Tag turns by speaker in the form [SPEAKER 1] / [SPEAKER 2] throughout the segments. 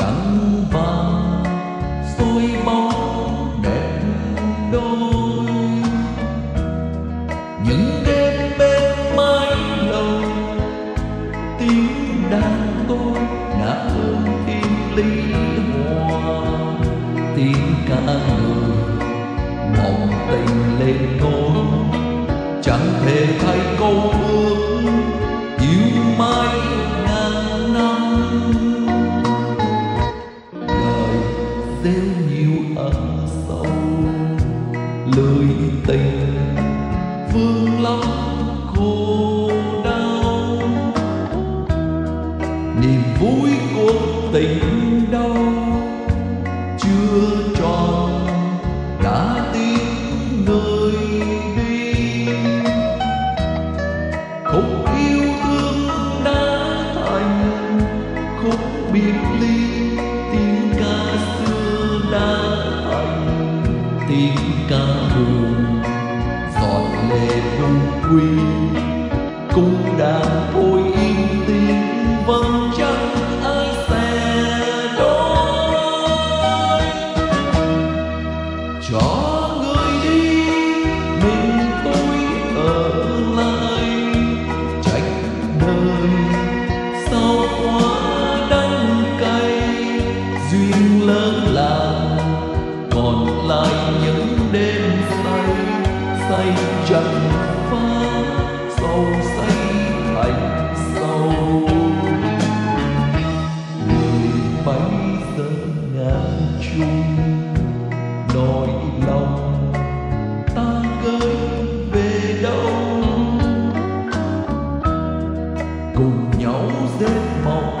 [SPEAKER 1] chẳng vàng xôi bóng đẹp đôi. Những đêm bên mái lầu, tiếng đàn tôi đã thiên lý hòa tiếng ca ngợi, mộng tình lên ngôi, chẳng thể thay câu gieo nhiều ẩn sâu lời tình vương lắm khổ đau. Niềm vui cuộc tình đau chưa tiếng ca buồn. Dọn lệ không quy cũng đã thôi im tiếng vắng lại những đêm say say trần pha sâu say thành sâu người bấy giờ ngàn chung, nỗi lòng ta gửi về đâu? Cùng nhau dệt mộng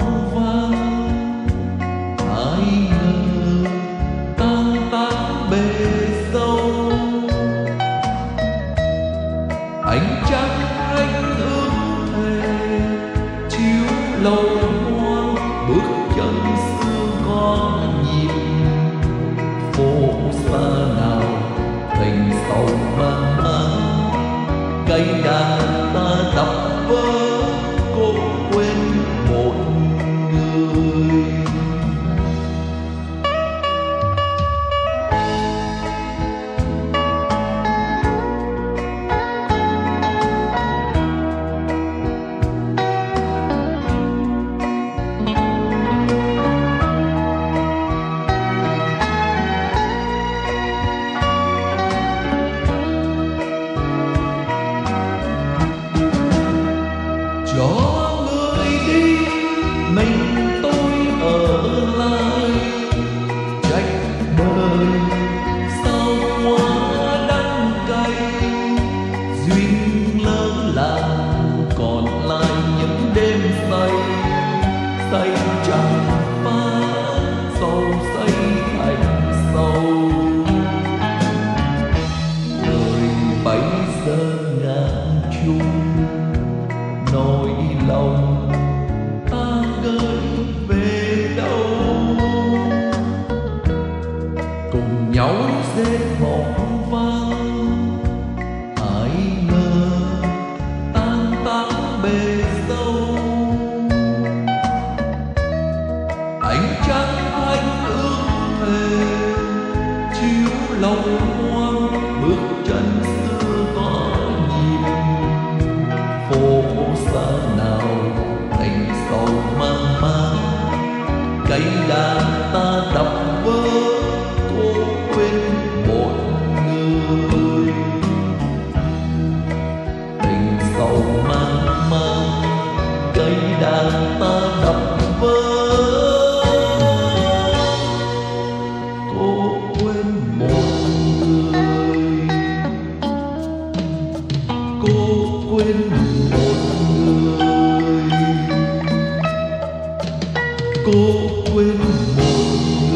[SPEAKER 1] lòng hoang, bước chân xưa có nhịp. Phố xa nào, thành sầu mang mang cánh đàn quên một